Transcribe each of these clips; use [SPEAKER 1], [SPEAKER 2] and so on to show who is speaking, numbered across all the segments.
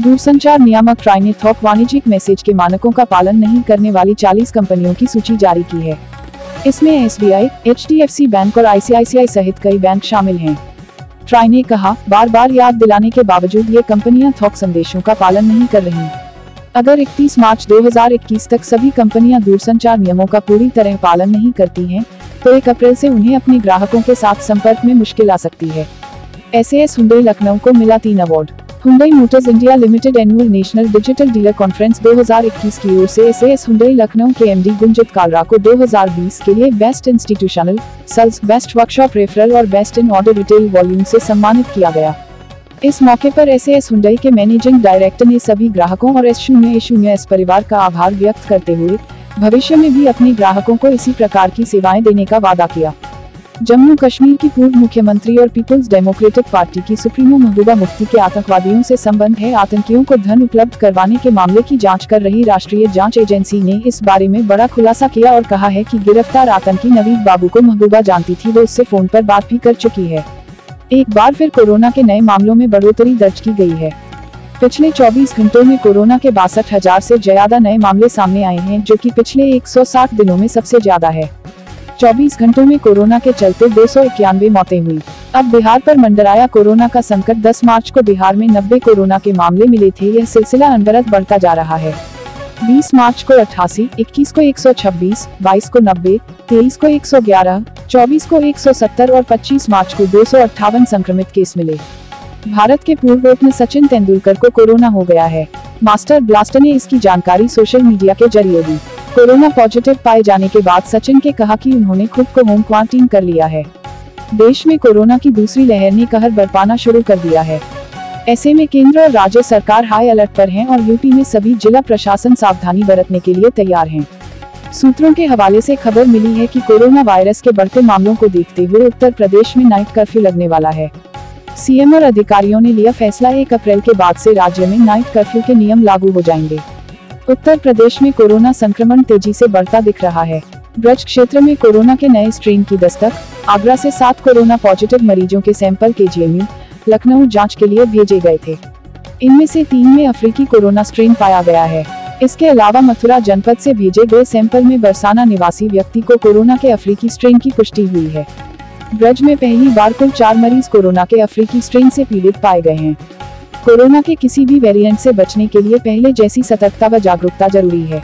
[SPEAKER 1] दूरसंचार नियामक ट्राई ने थोक वाणिज्यिक मैसेज के मानकों का पालन नहीं करने वाली 40 कंपनियों की सूची जारी की है। इसमें एस बी बैंक और आईसीआईसीआई सहित कई बैंक शामिल हैं। ट्राई ने कहा बार बार याद दिलाने के बावजूद ये कंपनियाँ थोक संदेशों का पालन नहीं कर रही। अगर 31 मार्च 2021 तक सभी कंपनियाँ दूरसंचार नियमों का पूरी तरह पालन नहीं करती हैं, तो 1 अप्रैल से उन्हें अपने ग्राहकों के साथ संपर्क में मुश्किल आ सकती है। ऐसे एस हुंडई लखनऊ को मिला तीन award. Hyundai Motors India Limited annual national digital dealer conference 2021 की ओर से एस एस हुंडई लखनऊ के एमडी गुंजित कालरा को 2020 के लिए best institutional sales best workshop referral और best in order retail volume से सम्मानित किया गया। इस मौके पर एस एस हुंडई के मैनेजिंग डायरेक्टर ने सभी ग्राहकों और एस शून्य शून्य एस परिवार का आभार व्यक्त करते हुए, भविष्य में भी अपने ग्राहकों को इसी प्रकार की सेवाएँ देने का वादा किया। जम्मू कश्मीर की पूर्व मुख्यमंत्री और पीपुल्स डेमोक्रेटिक पार्टी की सुप्रीमो महबूबा मुफ्ती के आतंकवादियों से संबंध है। आतंकियों को धन उपलब्ध करवाने के मामले की जाँच कर रही राष्ट्रीय जाँच एजेंसी ने इस बारे में बड़ा खुलासा किया और कहा है कि गिरफ़्तार आतंकी नवीद बाबू को महबूबा जानती थी। वो उससे फ़ोन पर बात भी कर चुकी है। एक बार फिर कोरोना के नए मामलों में बढ़ोतरी दर्ज की गई है। पिछले 24 घंटों में कोरोना के बासठ हज़ार से ज़्यादा नए मामले सामने आए हैं, जो कि पिछले 160 दिनों में सबसे ज़्यादा है। 24 घंटों में कोरोना के चलते दो सौ इक्यानवे मौतें हुई। अब बिहार पर मंडराया कोरोना का संकट 10 मार्च को बिहार में 90 कोरोना के मामले मिले थे यह सिलसिला अनवरत बढ़ता जा रहा है। 20 मार्च को अट्ठासी 21 को 126, 22 को 90, 23 को 111, 24 को 170 और 25 मार्च को दो सौ अट्ठावन संक्रमित केस मिले। भारत के पूर्व ओपनर सचिन तेंदुलकर को कोरोना हो गया है। मास्टर ब्लास्टर ने इसकी जानकारी सोशल मीडिया के ज़रिए दी। कोरोना पॉजिटिव पाए जाने के बाद सचिन के कहा कि उन्होंने खुद को होम क्वारंटीन कर लिया है। देश में कोरोना की दूसरी लहर ने कहर बरपाना शुरू कर दिया है। ऐसे में केंद्र और राज्य सरकार हाई अलर्ट पर हैं और यूपी में सभी जिला प्रशासन सावधानी बरतने के लिए तैयार हैं। सूत्रों के हवाले से खबर मिली है कि कोरोना वायरस के बढ़ते मामलों को देखते हुए उत्तर प्रदेश में नाइट कर्फ्यू लगने वाला है। सीएम और अधिकारियों ने लिया फैसला एक अप्रैल के बाद से राज्य में नाइट कर्फ्यू के नियम लागू हो जाएँगे। उत्तर प्रदेश में कोरोना संक्रमण तेज़ी से बढ़ता दिख रहा है। ब्रज क्षेत्र में कोरोना के नए स्ट्रेन की दस्तक, आगरा से सात कोरोना पॉजिटिव मरीजों के सैंपल के जीएमयू लखनऊ जाँच के लिए भेजे गए थे। इनमें से तीन में अफ्रीकी कोरोना स्ट्रेन पाया गया है। इसके अलावा मथुरा जनपद से भेजे गए सैंपल में बरसाना निवासी व्यक्ति को कोरोना के अफ्रीकी स्ट्रेन की पुष्टि हुई है। ब्रज में पहली बार कुल चार मरीज़ कोरोना के अफ्रीकी स्ट्रेन से पीड़ित पाए गए हैं। कोरोना के किसी भी वेरिएंट से बचने के लिए पहले जैसी सतर्कता व जागरूकता ज़रूरी है।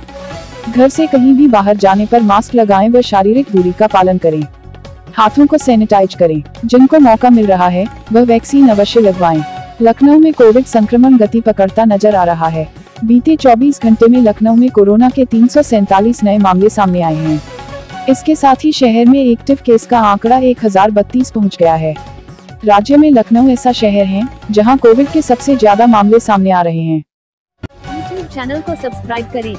[SPEAKER 1] घर से कहीं भी बाहर जाने पर मास्क लगाएँ व शारीरिक दूरी का पालन करें। हाथों को सैनिटाइज करें। जिनको मौका मिल रहा है, वह वैक्सीन अवश्य लगवाएँ। लखनऊ में कोविड संक्रमण गति पकड़ता नज़र आ रहा है। बीते 24 घंटे में लखनऊ में कोरोना के तीन नए मामले सामने आए हैं। इसके साथ ही शहर में एक्टिव केस का आंकड़ा एक पहुँच गया है। राज्य में लखनऊ ऐसा शहर है, जहाँ कोविड के सबसे ज़्यादा मामले सामने आ रहे हैं।
[SPEAKER 2] यूट्यूब चैनल को सब्सक्राइब करें।